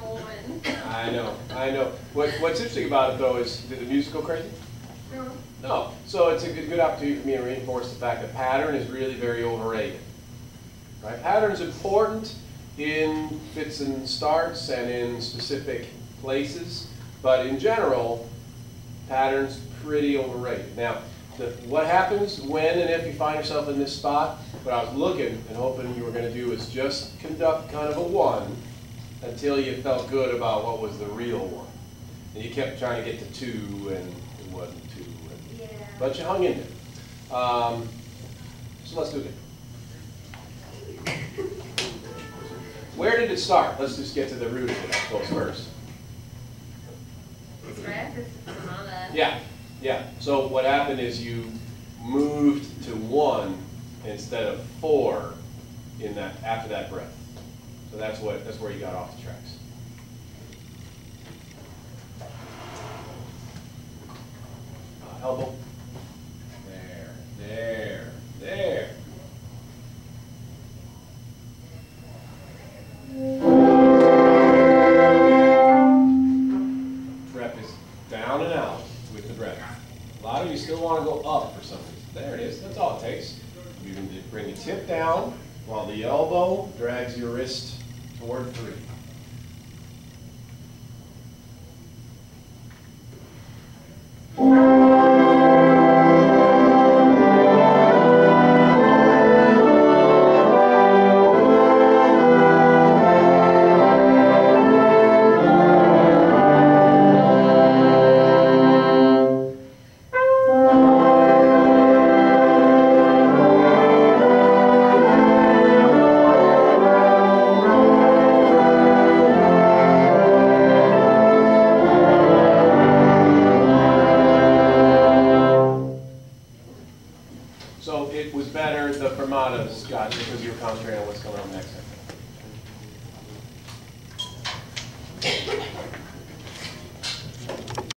one. I know, I know. What, what's interesting about it though is, did the music go crazy? No. No. So it's a good, good opportunity for me to reinforce the fact that pattern is really very overrated. Right? Pattern is important in fits and starts and in specific places, but in general, pattern's pretty overrated. Now, the, what happens when and if you find yourself in this spot? What I was looking and hoping you were going to do is just conduct kind of a one until you felt good about what was the real one. And you kept trying to get to two and it wasn't two. And, Yeah. but you hung in there. Um, so let's do it. Where did it start? Let's just get to the root of it, I suppose, first. It's red, it's banana. Yeah, yeah. So what happened is you moved to one instead of four in that, after that breath. So that's what, that's where you got off the tracks. Uh, Elbow. There, there, there. Rep is down and out with the breath. A lot of you still want to go up for some reason. There it is. That's all it takes. You can bring the tip down while the elbow drags your wrist toward three. So it was better, the fermatas got, because you were concentrating on what's going on next.